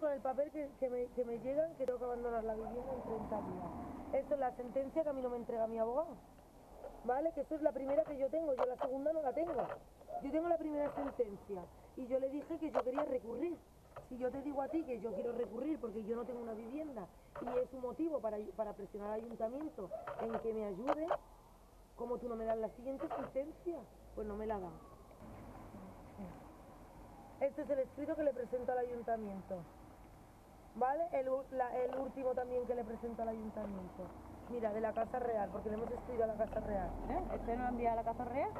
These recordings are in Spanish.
con el papel que, me llegan que tengo que abandonar la vivienda en 30 días. Esto es la sentencia que a mí no me entrega mi abogado. ¿Vale? Que esto es la primera que yo tengo, yo la segunda no la tengo. Yo tengo la primera sentencia y yo le dije que yo quería recurrir. Si yo te digo a ti que yo quiero recurrir porque yo no tengo una vivienda y es un motivo para, para presionar al ayuntamiento en que me ayude, como tú no me das la siguiente sentencia, pues no me la dan. Este es el escrito que le presento al ayuntamiento. ¿Vale? El, último también que le presento al ayuntamiento. Mira, de la Casa Real, porque le hemos escrito a la Casa Real. ¿Eh? ¿Este no envía a la Casa Real?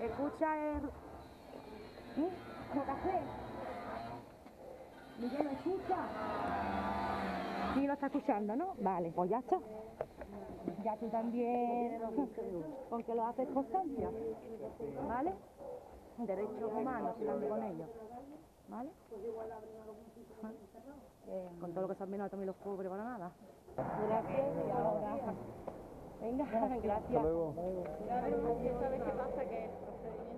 Escucha el... ¿Eh? ¿Como café? Miguel, ¿lo escucha? Sí, lo está escuchando, ¿no? Vale, pues ya está. Ya tú también, con que lo haces constancia, ¿vale? Derechos humanos, hablando con ellos, ¿vale? Eh, con todo lo que se han venido también los pobres para nada. Venga, gracias. Hasta luego. ¿Sabes qué